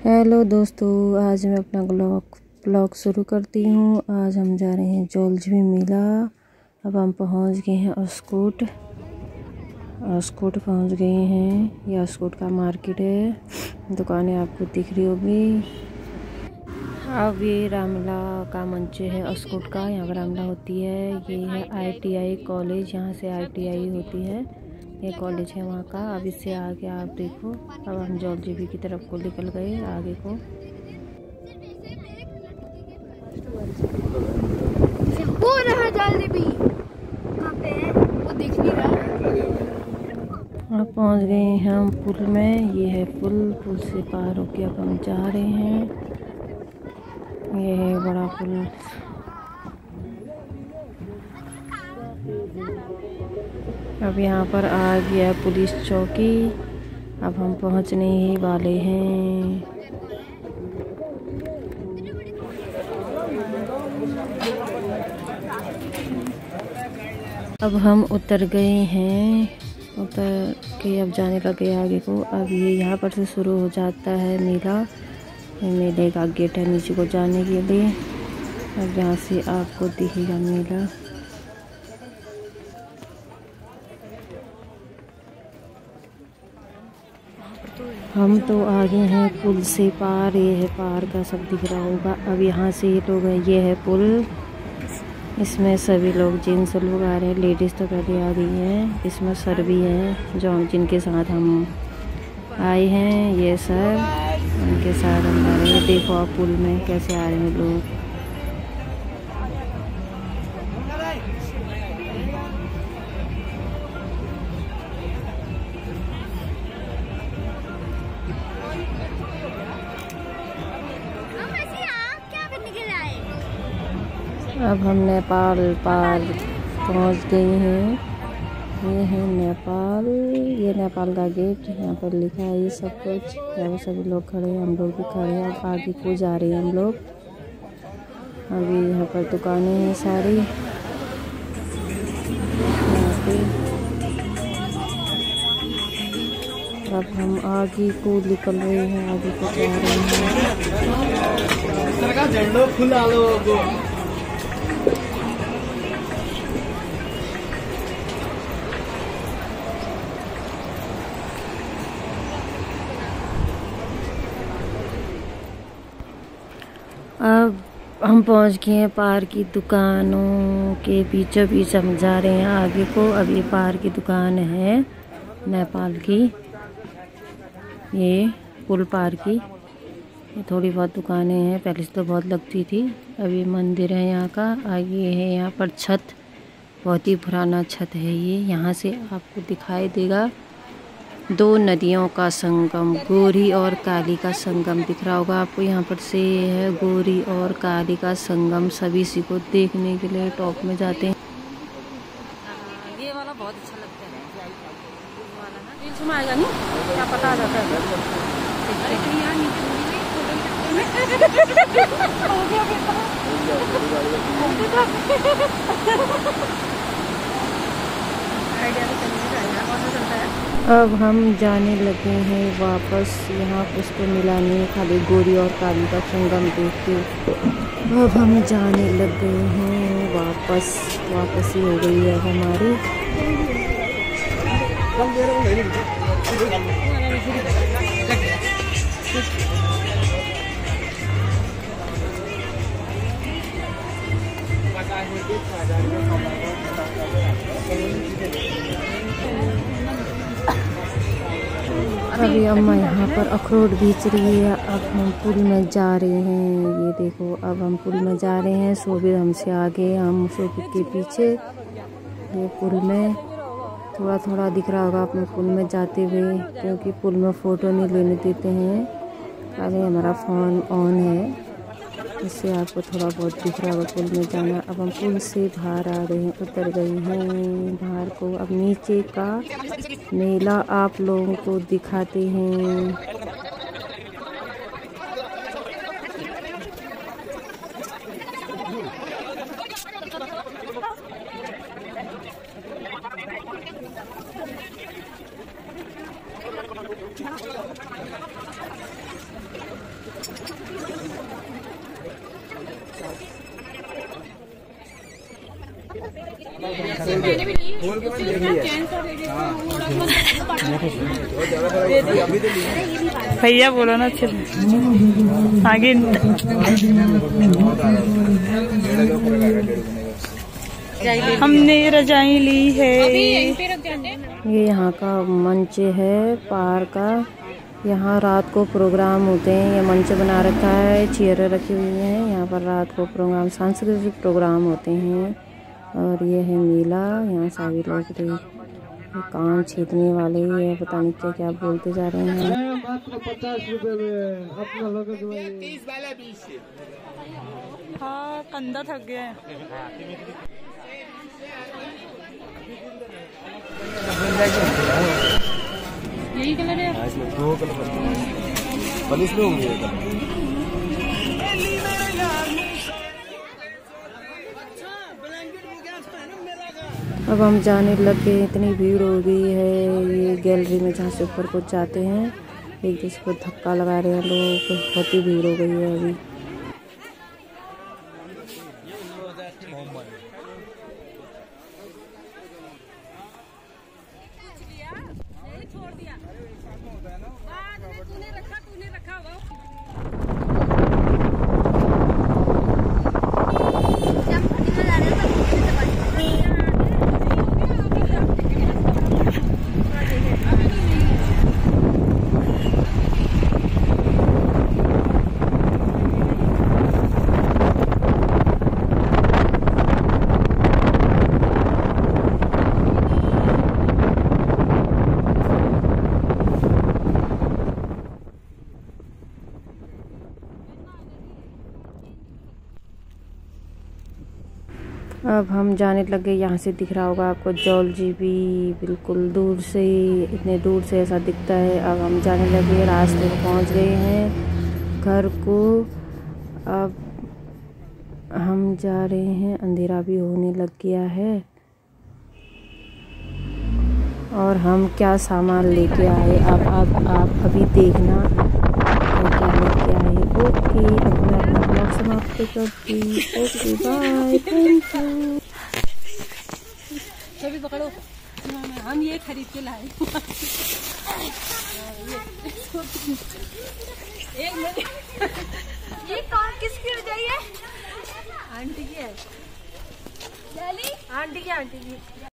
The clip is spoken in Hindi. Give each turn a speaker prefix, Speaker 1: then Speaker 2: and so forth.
Speaker 1: हेलो दोस्तों, आज मैं अपना ब्लॉग ब्लॉग शुरू करती हूँ। आज हम जा रहे हैं जोलझवी मेला। अब हम पहुँच गए हैं अस्कोट। अस्कोट पहुँच गए हैं। ये अस्कोट का मार्केट है। दुकानें आपको दिख रही होगी। अब ये रामला का मंच है अस्कोट का। यहाँ पर रामला होती है। ये है आईटीआई कॉलेज। यहाँ से आईटीआई होती है। ये कॉलेज है वहाँ का। अब इससे आगे आप देखो। अब हम जॉर्जीबी की तरफ़ को निकल गए आगे को।
Speaker 2: वो रहा जॉर्जीबी पे वो दिख नहीं रहा।
Speaker 1: अब पहुँच गए हैं हम पुल में। ये है पुल। पुल से पार होके अब हम जा रहे हैं। ये है बड़ा पुल। अब यहाँ पर आ गया पुलिस चौकी। अब हम पहुँचने ही वाले हैं। अब हम उतर गए हैं। उतर के अब जाने लगे आगे को। अब ये यहाँ पर से शुरू हो जाता है मेला। मेले का गेट है नीचे को जाने के लिए। अब यहाँ से आपको दिखेगा मेला। हम तो आ गए हैं पुल से पार, ये है पार का सब दिख रहा होगा। अब यहाँ से ये लोग ये है पुल। इसमें सभी लोग जेंट्स लोग आ रहे हैं, लेडीज़ तो पहले आ गई हैं। इसमें सर भी हैं, जो जिनके साथ हम आए हैं, ये सर। उनके साथ हम आ रहे हैं। देखो आप पुल में कैसे आ रहे हैं लोग। अब हम नेपाल पार पहुँच गए हैं। ये है नेपाल। ये नेपाल का गेट, यहाँ पर लिखा है ये सब कुछ। यहाँ पर सभी लोग खड़े हैं, हम लोग भी खड़े हैं। अब आगे को जा रहे हैं हम लोग। अभी यहाँ पर दुकानें हैं सारी। अब हम आगे को निकल रहे हैं, आगे को जा रहे हैं। अब हम पहुँच गए हैं पार की दुकानों के बीचों बीच हम जा रहे हैं आगे को। अब ये पार की दुकान है नेपाल की। ये पुल पार की। ये थोड़ी बहुत दुकानें हैं, पहले से तो बहुत लगती थी। अभी मंदिर है यहाँ का, आगे है यहाँ पर छत। बहुत ही पुराना छत है ये। यहाँ से आपको दिखाई देगा, दो नदियों का संगम, गोरी और काली का संगम दिख रहा होगा आपको। यहाँ पर से ये है गोरी और काली का संगम। सभी इसी को देखने के लिए टॉप में जाते हैं।
Speaker 3: ये वाला बहुत अच्छा लगता है पता जाता है।
Speaker 1: अब हम जाने लगे हैं वापस। यहाँ उसको मिलाने खाली गोरी और काली का संगम देख के। अब हम जाने लग गए हैं वापस। वापस ही हो गई है हमारी। अभी अम्मा यहाँ पर अखरोट बेच रही है, अब हम पुल में जा रहे हैं। ये देखो, अब हम पुल में जा रहे हैं, शोभित हमसे आगे, हम शोभित के पीछे। ये पुल में थोड़ा थोड़ा दिख रहा होगा अपने पुल में जाते हुए, क्योंकि पुल में फ़ोटो नहीं लेने देते हैं। अरे, हमारा फ़ोन ऑन है। इससे आपको थोड़ा बहुत दिख रहा होगा, पुल में जाना। अब हम पुल से बाहर आ रहे हैं, उतर गए हैं। बाहर को अब नीचे का मेला आप लोगों को दिखाते हैं
Speaker 3: मैंने भी ली उसके साथ चैन सा दे देता हूँ थोड़ा बहुत
Speaker 4: भैया बोलो ना अच्छे आगे हमने रजाई ली है।
Speaker 3: अभी यहीं पे रख जाते हैं।
Speaker 1: ये यहाँ का मंच है पार का। यहाँ रात को प्रोग्राम होते हैं ये मंच बना रखा है चेयर रखी हुई है। यहाँ पर रात को प्रोग्राम सांस्कृतिक प्रोग्राम होते हैं। और ये है मेला यहाँ सभी लोग कान छेदने वाले ही है पता नहीं क्या क्या बोलते जा रहे हैं।
Speaker 4: हाँ कंधा थक गया
Speaker 3: यही कलर है?
Speaker 5: दो कलर इसमें होंगे
Speaker 1: अब हम जाने लग गए इतनी भीड़ हो गई है, ये गैलरी में जहाँ से ऊपर को जाते हैं, एक दूसरे को धक्का लगा रहे हैं लोग, बहुत ही भीड़ हो गई है अभी
Speaker 3: छोड़ दिया बाद में तूने रखा तूने रखा होगा
Speaker 2: जब फटी में जा रहे हैं तब मुझे दबा
Speaker 1: अब हम जाने लगे यहाँ से दिख रहा होगा आपको जौल जी भी, बिल्कुल दूर से, इतने दूर से ऐसा दिखता है। अब हम जाने लगे रास्ते में पहुँच गए हैं, घर को। अब हम जा रहे हैं, अंधेरा भी होने लग गया है। और हम क्या सामान लेके आए? अब अब, आप अभी देखना हम क्या लेके आए ओके अब मैं अपना ब्लॉग समाप्त करती ओके बाय थैंक यू
Speaker 3: सभी पकड़ो हम ये खरीद के लाए एक मिनट
Speaker 2: ये कौन किसकी है
Speaker 3: आंटी की है
Speaker 2: आंटी की आंटी की।